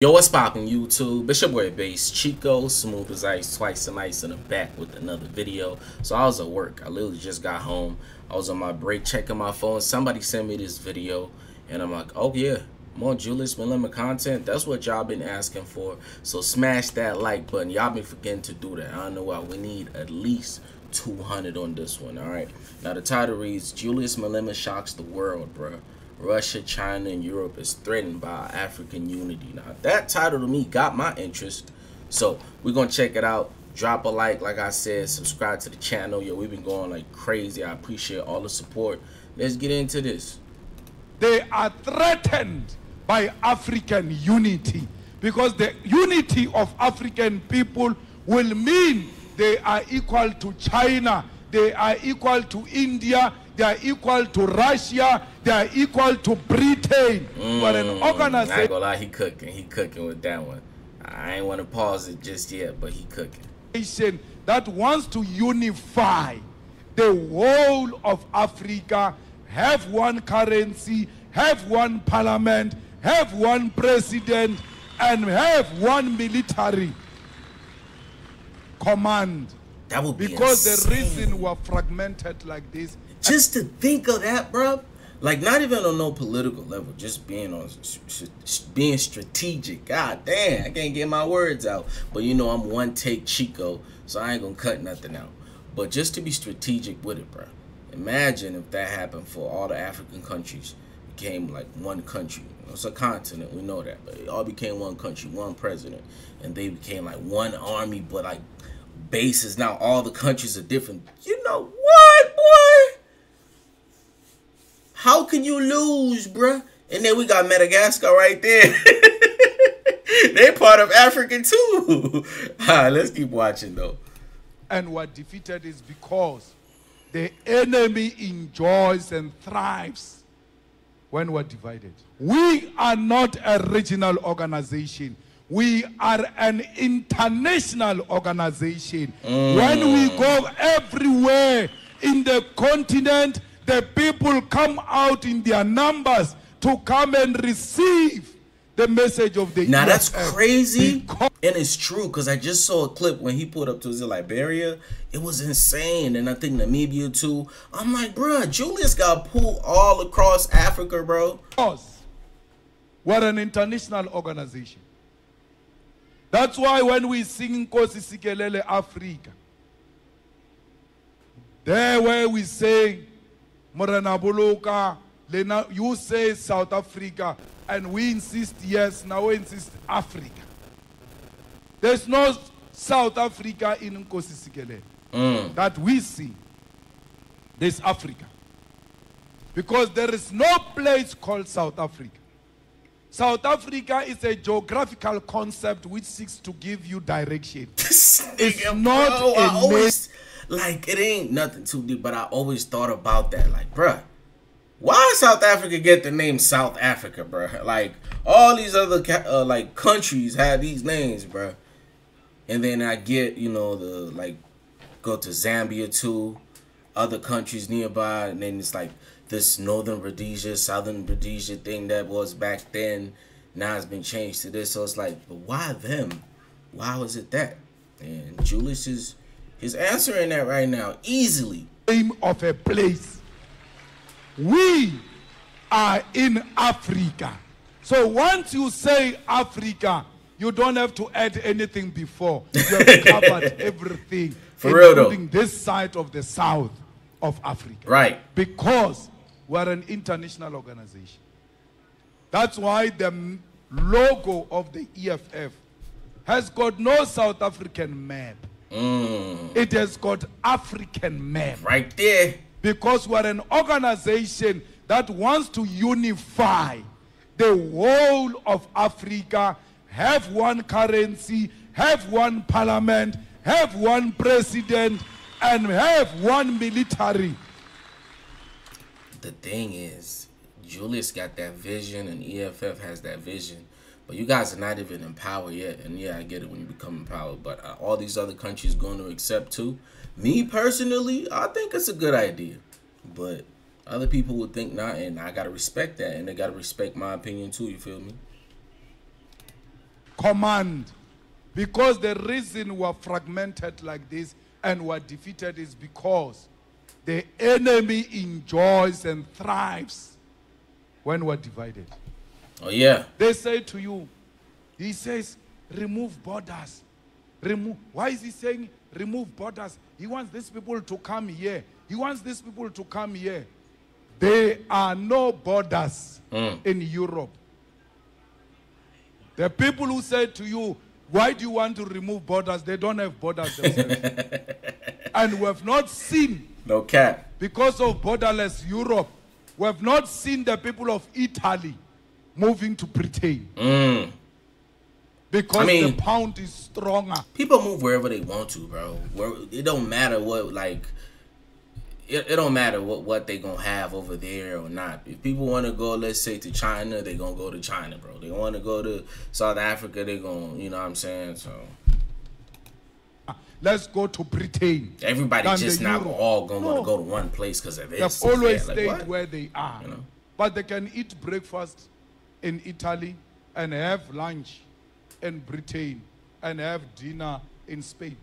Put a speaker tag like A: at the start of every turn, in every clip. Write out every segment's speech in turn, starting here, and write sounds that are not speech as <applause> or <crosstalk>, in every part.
A: Yo, what's poppin' YouTube? It's your boy Based Chiko, smooth as ice, twice and ice in the back with another video. So I was at work. I literally just got home. I was on my break checking my phone. Somebody sent me this video, and I'm like, oh yeah, more Julius Malema content. That's what y'all been asking for. So smash that like button. Y'all been forgetting to do that. I don't know why. We need at least 200 on this one. All right. Now the title reads: Julius Malema shocks the world, bruh. Russia, China, and Europe is threatened by African unity. Now, that title to me got my interest. So, we're going to check it out. Drop a like, like I said. Subscribe to the channel. Yo, we've been going like crazy. I appreciate all the support. Let's get into this.
B: They are threatened by African unity because the unity of African people will mean they are equal to China, they are equal to India, they are equal to Russia, they are equal to Britain.
A: Mm,
B: but an
A: I ain't gonna lie, he cooking. He cooking with that one. I ain't want to pause it just yet, but he cooking.
B: that wants to unify the whole of Africa, have one currency, have one parliament, have one president, and have one military command.
A: That would be
B: Because the reason we're fragmented like this,
A: just to think of that, bro. Like not even on no political level, just being on being strategic. God damn, I can't get my words out. But you know I'm one take Chiko, so I ain't gonna cut nothing out. But just to be strategic with it, bro. Imagine if that happened for all the African countries became like one country. It's a continent, we know that, but it all became one country, one president, and they became like one army, but like bases now. All the countries are different. You know what, boy? How can you lose, bruh? And then we got Madagascar right there. <laughs> they part of Africa too. <laughs> All right, let's keep watching though.
B: and were defeated is because the enemy enjoys and thrives when we're divided. We are not a regional organization. We are an international organization. Mm. When we go everywhere in the continent, the people come out in their numbers to come and receive the message of the
A: Now that's crazy,
B: Because-
A: and it's true because I just saw a clip when he pulled up to was Liberia. It was insane, and I think Namibia too. I'm like, bruh, Julius got pulled all across Africa, bro.
B: We're an international organization. That's why when we sing Nkosi Sikelele Africa, there where we say Morena Buluka, Lena, you say South Africa, and we insist yes, now we insist Africa. There's no South Africa in Nkosi Sikelele mm. that we see. There's Africa. Because there is no place called South Africa. South Africa is a geographical concept which seeks to give you direction. <laughs>
A: it's
B: not
A: I
B: a
A: always like it ain't nothing too deep, but I always thought about that. Like, bruh, why South Africa get the name South Africa, bruh? <laughs> Like all these other uh, like countries have these names, bruh. And then I get you know the like go to Zambia too, other countries nearby, and then it's like this Northern Rhodesia, Southern Rhodesia thing that was back then. Now it's been changed to this, so it's like, but why them? Why was it that? And Julius is is answering that right now easily.
B: Name of a place. We are in Africa. So once you say Africa, you don't have to add anything before. You have <laughs> covered everything.
A: For real though.
B: including this side of the south of Africa.
A: Right.
B: because we're an international organization. That's why the logo of the EFF has got no South African map. Mm. It has got African map
A: Right there.
B: because we're an organization that wants to unify the whole of Africa, have one currency, have one parliament, have one president, and have one military.
A: The thing is, Julius got that vision and EFF has that vision. But you guys are not even in power yet. And yeah, I get it when you become in power. But uh, all these other countries going to accept too. Me personally, I think it's a good idea. But Other people would think not, and I gotta respect that, and they gotta respect my opinion too. You feel me?
B: command. Because the reason we're fragmented like this and we're defeated is because the enemy enjoys and thrives when we're divided.
A: Oh yeah.
B: They say to you, he says, remove borders. Remove. Why is he saying remove borders? He wants these people to come here. He wants these people to come here. There are no borders
A: Mm.
B: in Europe. The people who say to you, why do you want to remove borders? They don't have borders themselves. <laughs> and we have not seen
A: No cap.
B: because of borderless Europe, we have not seen the people of Italy moving to Britain
A: Mm.
B: because
A: I mean-
B: the pound is stronger.
A: People move wherever they want to, bro. Where it don't matter what like. It, it don't matter what what they gonna have over there or not. If people want to go, let's say to China, they gonna go to China, bro. They want to go to South Africa, they gonna, you know what I'm saying? So
B: Let's go to Britain.
A: everybody just not
B: Euro.
A: all gonna want to go to one place because of this.
B: They've
A: always like,
B: stayed
A: what?
B: where they are.
A: You know?
B: But they can eat breakfast in Italy and have lunch in Britain and have dinner in Spain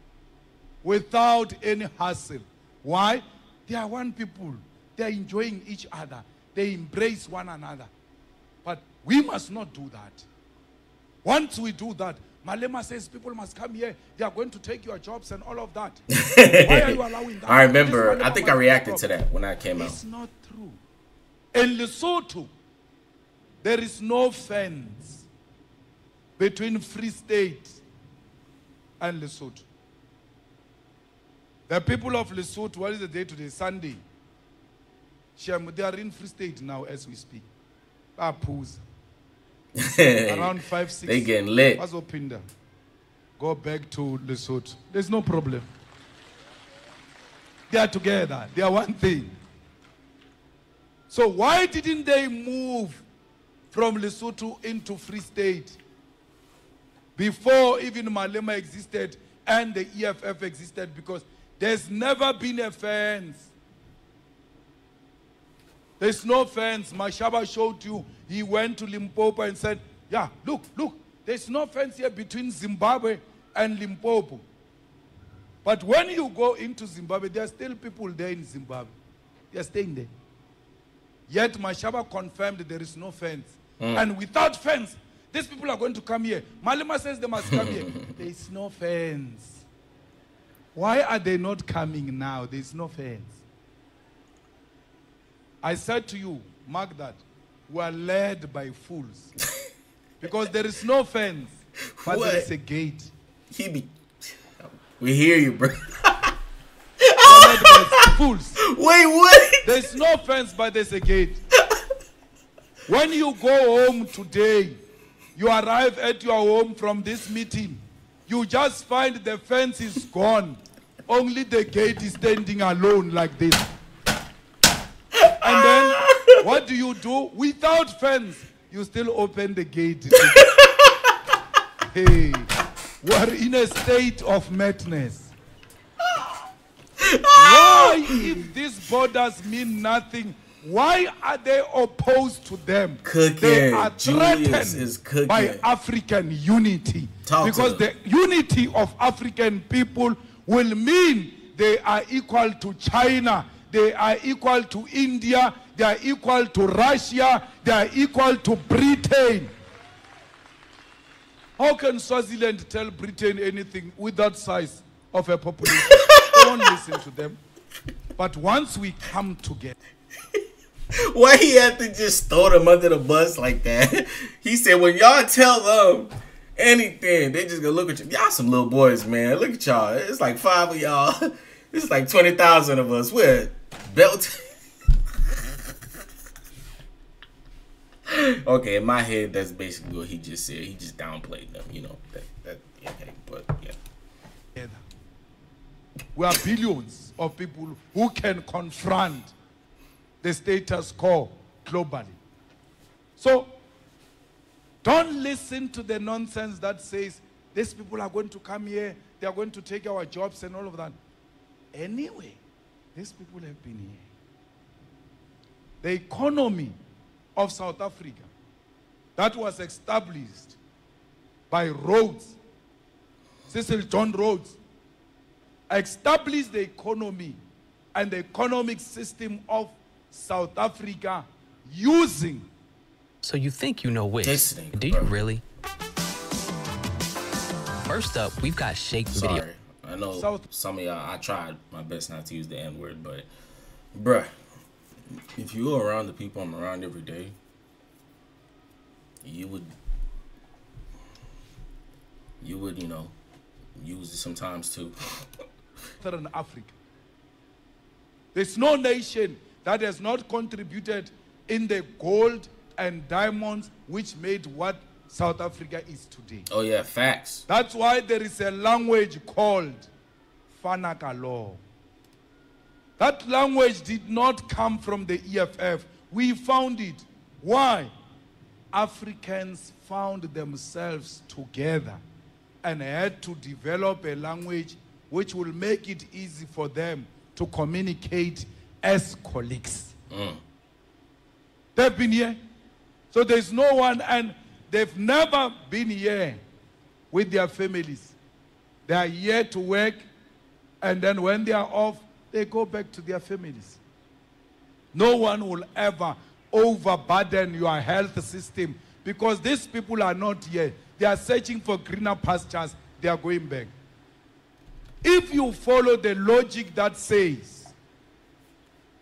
B: without any hassle. Why? They are one people. They are enjoying each other. They embrace one another. But we must not do that. Once we do that, Malema says people must come here. They are going to take your jobs and all of that. <laughs> Why are you allowing that?
A: I remember. I think I reacted to that when I came out.
B: It's not true. In Lesotho, there is no fence between Free State and Lesotho. The people of Lesotho, what is the day today? Sunday. They are in Free State now as we speak. Baphuza. Around <laughs> 5, 6.
A: they getting lit.
B: Bazophinda. Go back to Lesotho. There's no problem. They are together. They are one thing. So why didn't they move from Lesotho into Free State before even Malema existed and the EFF existed? Because there's never been a fence. There's no fence. Mashaba showed you. He went to Limpopo and said, Yeah, look, look, there's no fence here between Zimbabwe and Limpopo. But when you go into Zimbabwe, there are still people there in Zimbabwe. They are staying there. Yet Mashaba confirmed there is no fence. Hmm. And without fence, these people are going to come here. Malema says they must come here. <laughs> There is no fence. Why are they not coming now? There is no fence. I said to you, mark that, we are led by fools. <laughs> because there is no fence, but there is a gate.
A: He be. We hear you, bro.
B: We are led by fools.
A: Wait, what?
B: There's no fence, but there's a gate. When you go home today, you arrive at your home from this meeting, you just find the fence is gone. Only the gate is standing alone like this. <laughs> What do you do? Without fence, you still open the gate. <laughs> hey, we're in a state of madness. Why, if these borders mean nothing, why are they opposed to them?
A: Cooking.
B: They are threatened
A: is
B: by African unity.
A: Talk
B: because the unity of African people will mean they are equal to China, they are equal to India, they are equal to Russia, they are equal to Britain. How can Swaziland tell Britain anything with that size of a population? <laughs> they won't listen to them. But once we come together, <laughs>
A: Why he had to just throw them under the bus like that? <laughs> He said, when y'all tell them anything, they just gonna look at you. Y'all some little boys, man. Look at y'all. It's like five of y'all. It's like 20,000 of us. We're belt. Okay, in my head, that's basically what he just said. He just downplayed them, you know. That, that, okay, but yeah.
B: we are billions of people who can confront the status quo globally. So don't listen to the nonsense that says these people are going to come here, they are going to take our jobs and all of that. Anyway, these people have been here. The economy of South Africa that was established by Rhodes, Cecil John Rhodes, established the economy and the economic system of South Africa using.
C: So you think you know which?
A: This nigga,
C: Do you
A: bro.
C: really? First up, we've got Shake
A: Sorry.
C: Video.
A: I know
B: South-
A: some of y'all, I tried my best not to use the N word, but, bruh, if you were around the people I'm around every day, you would, you would, you know, use it sometimes too. <laughs>
B: Southern Africa. There's no nation that has not contributed in the gold and diamonds which made what South Africa is today.
A: Oh yeah, facts.
B: That's why there is a language called Fanakalo. That language did not come from the EFF. We found it. Why? Africans found themselves together and had to develop a language which will make it easy for them to communicate as colleagues. Mm. They've been here. So there's no one, and they've never been here with their families. They are here to work, and then when they are off, they go back to their families. No one will ever overburden your health system because these people are not here. They are searching for greener pastures. They are going back. If you follow the logic that says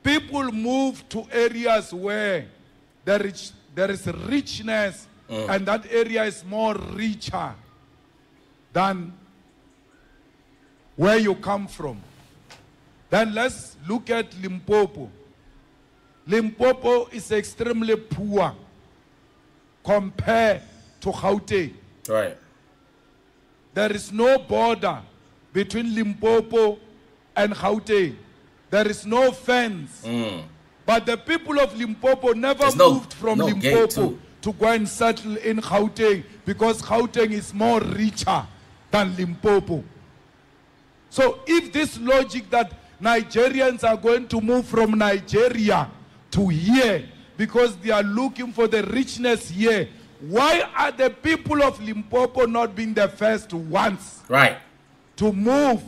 B: people move to areas where there is, there is richness mm. and that area is more richer than where you come from. Then let's look at Limpopo. Limpopo is extremely poor compared to Gauteng.
A: Right.
B: There is no border between Limpopo and Gauteng. There is no fence. Hmm. But the people of Limpopo never
A: There's no-
B: moved from
A: no
B: Limpopo to go and settle in Gauteng because Gauteng is more richer than Limpopo. So if this logic that Nigerians are going to move from Nigeria to here because they are looking for the richness here, why are the people of Limpopo not being the first ones
A: Right.
B: to move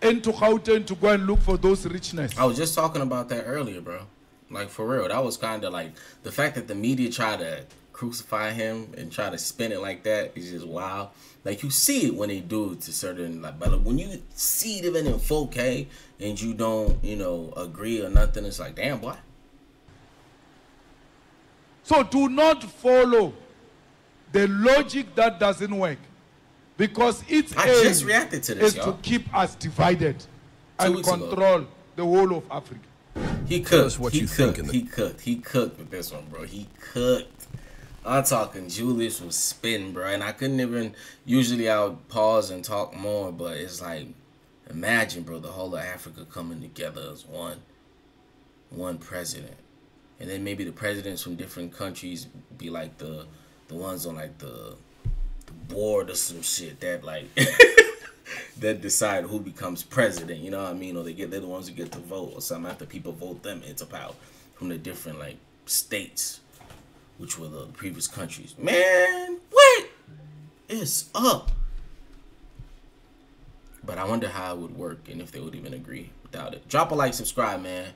B: into Gauteng to go and look for those richness?
A: I was just talking about that earlier, bro. Like for real, that was kind of like the fact that the media tried to crucify him and try to spin it like that is just wild. Like you see it when they do it to certain like, but when you see it even in 4K and you don't, you know, agree or nothing, it's like, damn, boy.
B: So do not follow the logic that doesn't work. Because its
A: I
B: aim
A: just reacted to this,
B: is to keep us divided and
A: weeks ago.
B: control the whole of Africa.
A: He cooked.
D: what
A: he
D: you
A: cooked.
D: think
A: He cooked. He cooked with this one, bro. He cooked. I'm talking Julius was spitting, bro, and I couldn't even. Usually I would pause and talk more, but it's like, imagine, bro, the whole of Africa coming together as one, one president, and then maybe the presidents from different countries be like the, the ones on like the, the board or some shit that like. <laughs> that decide who becomes president. You know what I mean? Or they get they're the ones who get to vote or something after people vote them into power from the different like states, which were the previous countries. Man, what is up? But I wonder how it would work and if they would even agree without it. Drop a like, subscribe, man.